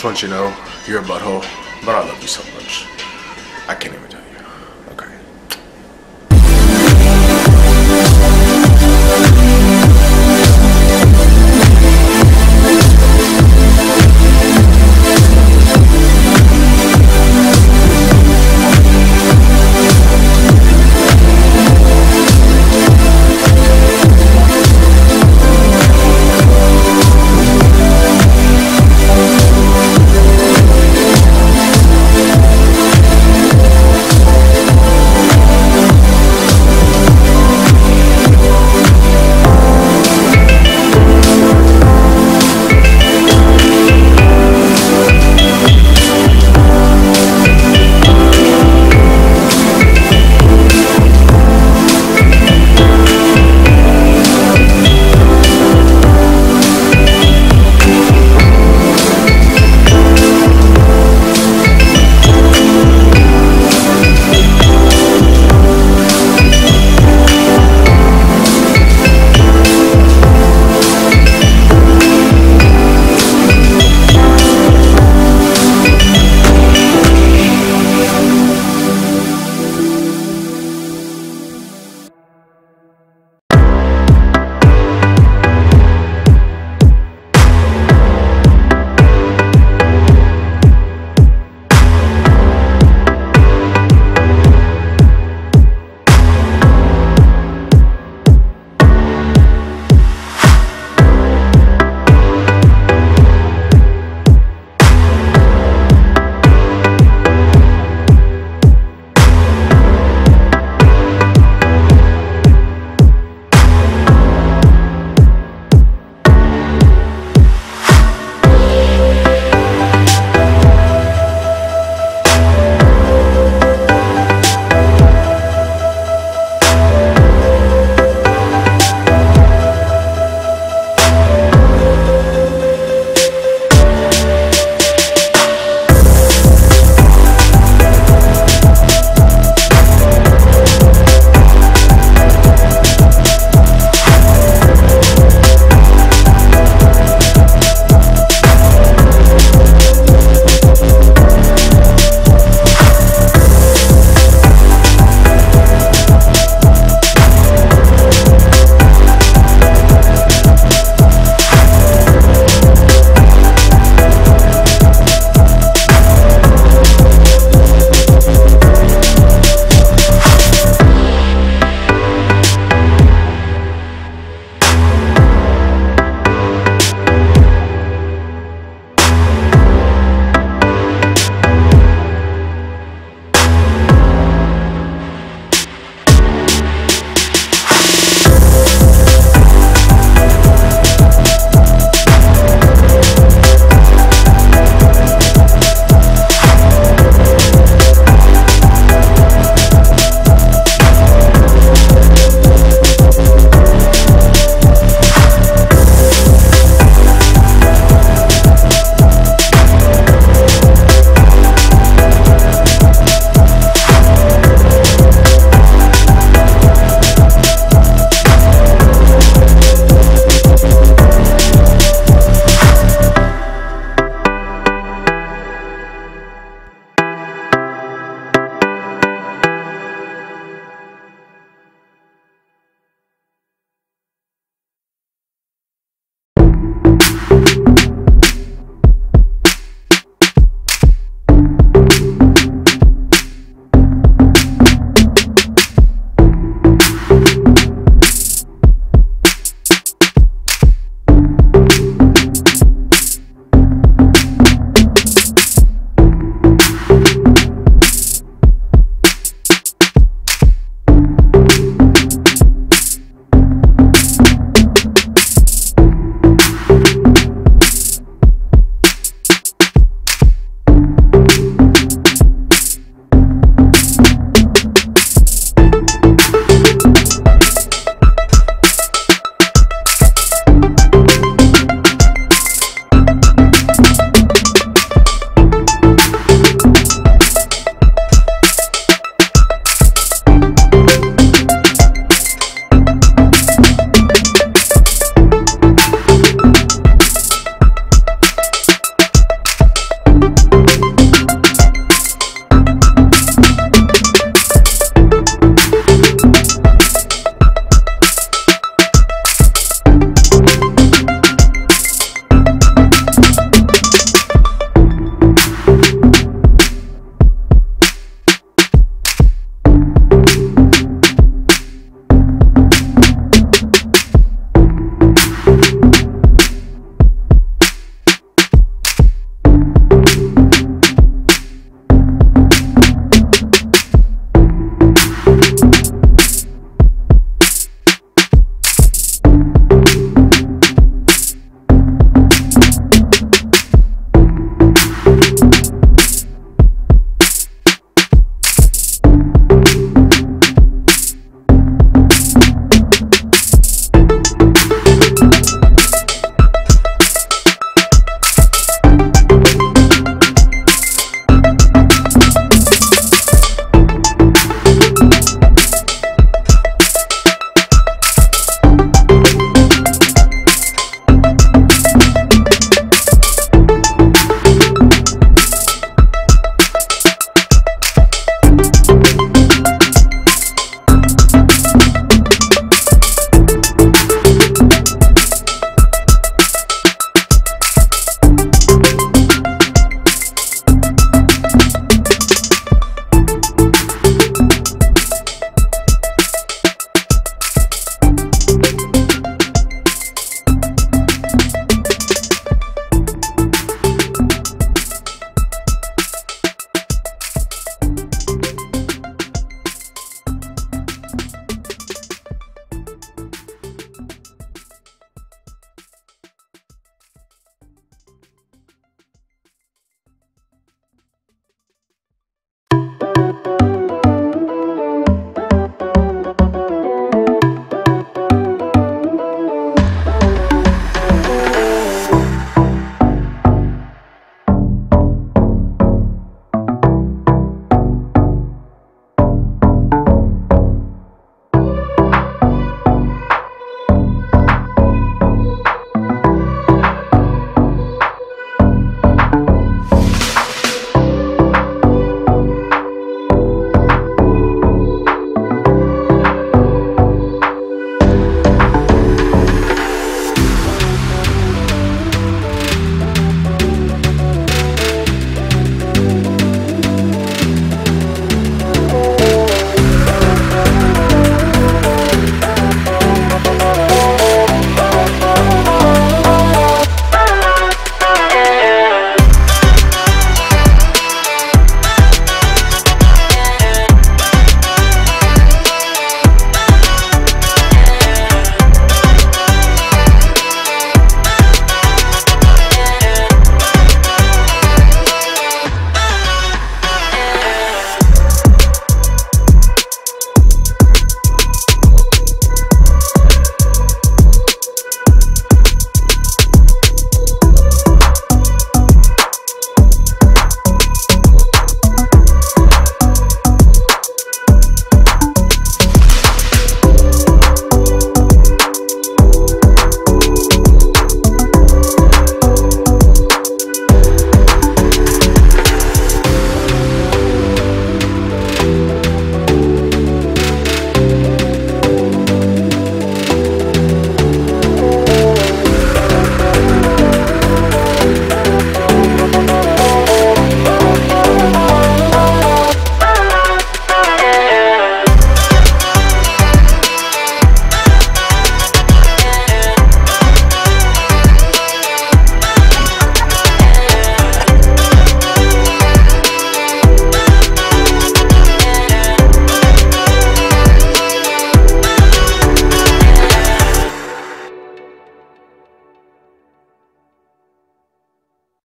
just want you to know you're a butthole, but I love you so much. I can't even tell.